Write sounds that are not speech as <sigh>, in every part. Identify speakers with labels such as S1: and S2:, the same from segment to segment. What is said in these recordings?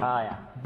S1: 哎呀。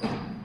S2: Thank you.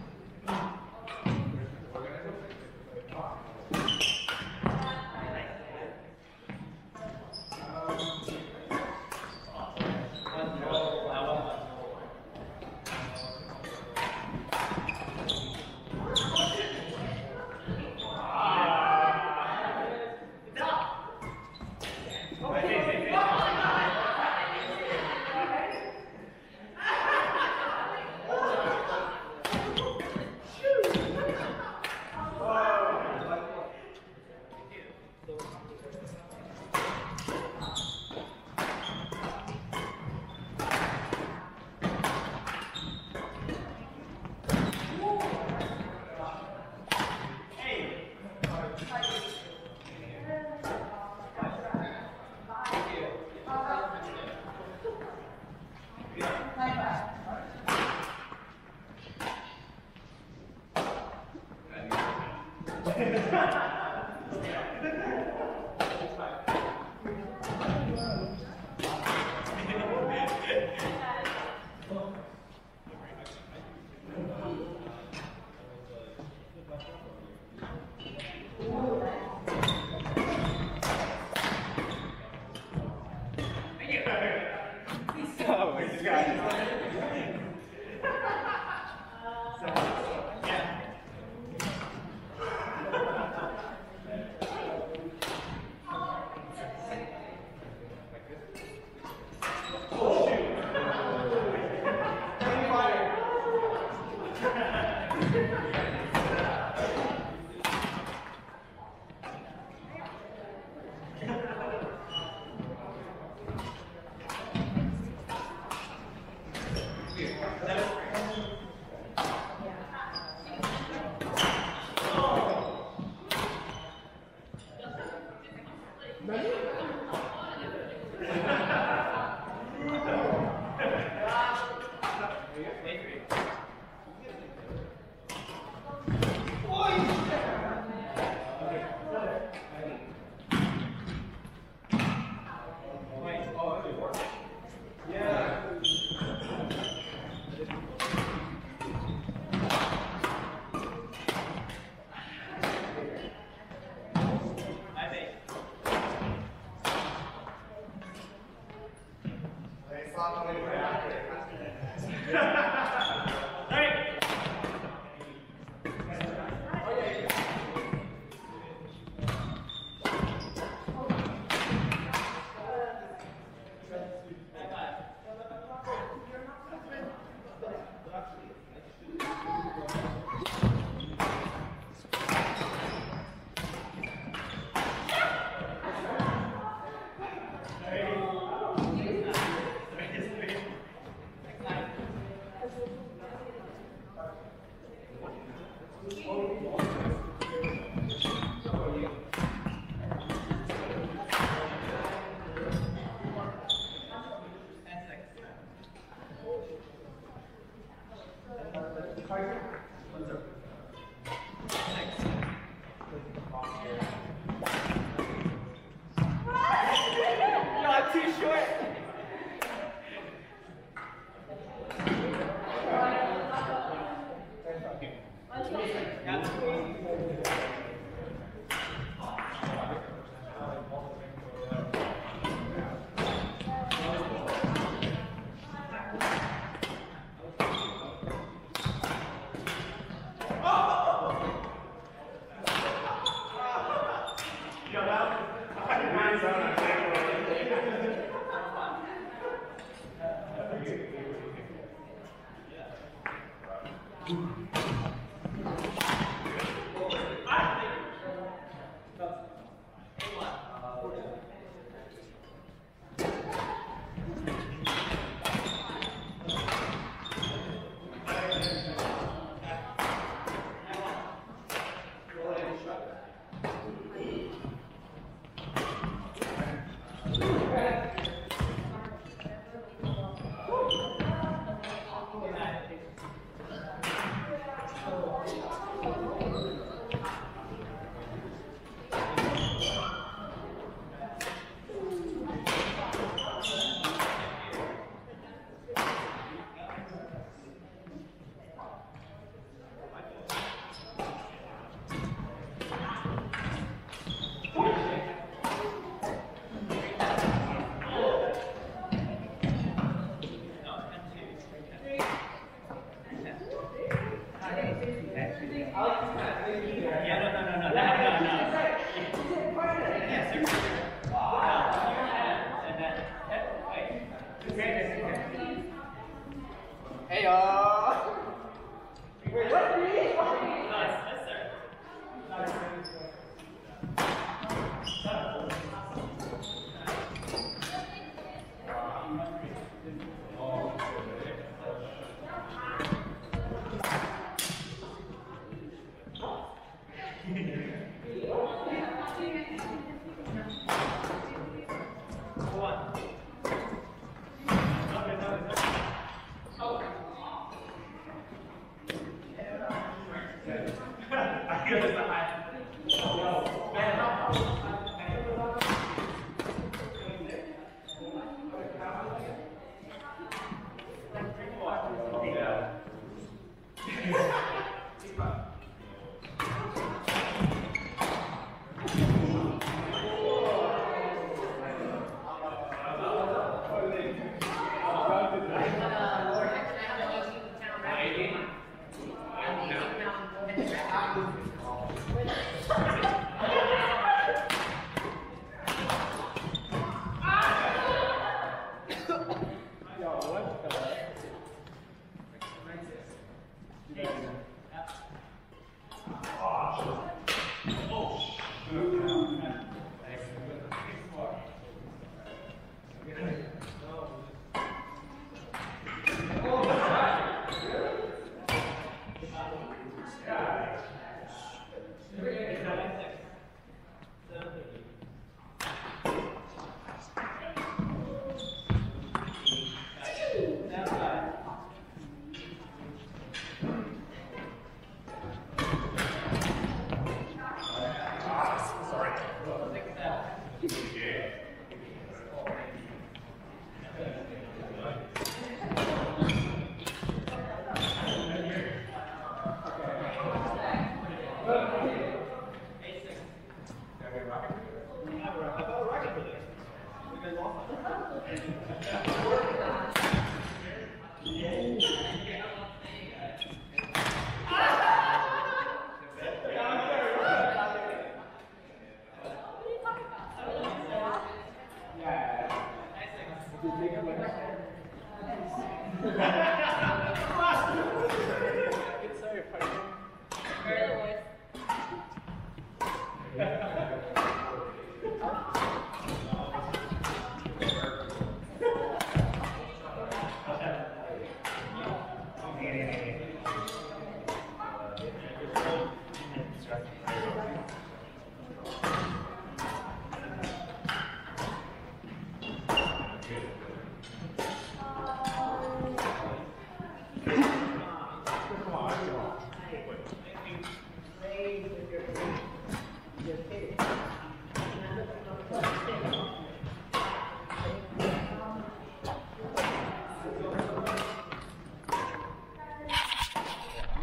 S2: Yeah. <laughs>